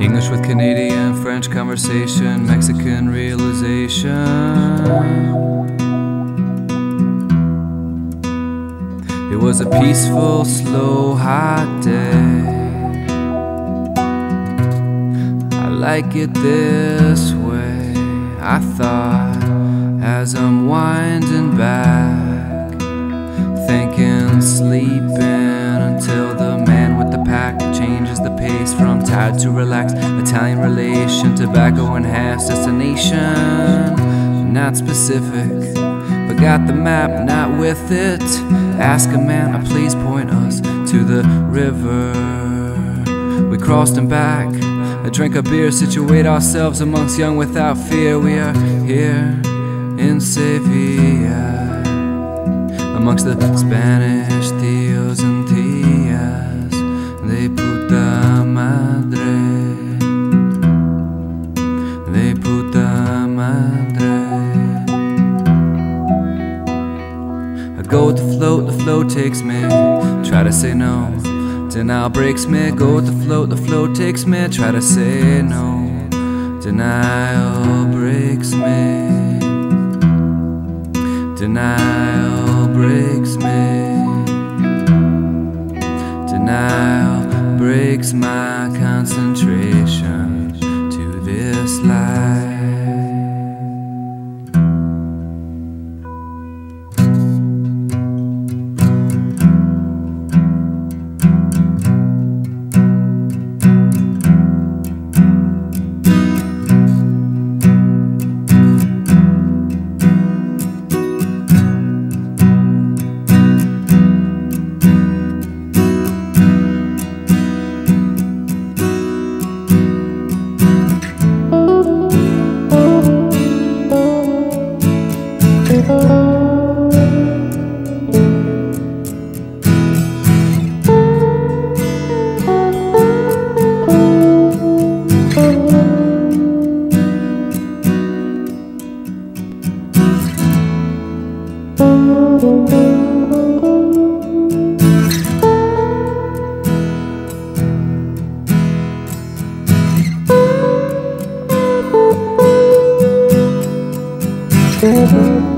English with Canadian, French conversation, Mexican realization. It was a peaceful, slow, hot day. I like it this way, I thought, as I'm winding to relax. Italian relation, tobacco enhanced destination, not specific but got the map not with it. Ask a man, uh, please point us to the river. We crossed and back, a drink of beer, situate ourselves amongst young without fear. We are here in Sevilla, amongst the Spanish go with the float, the flow takes me. Try to say no, denial breaks me. Go with the float, the flow takes me. Try to say no, denial breaks me. Denial breaks me. Denial. forever.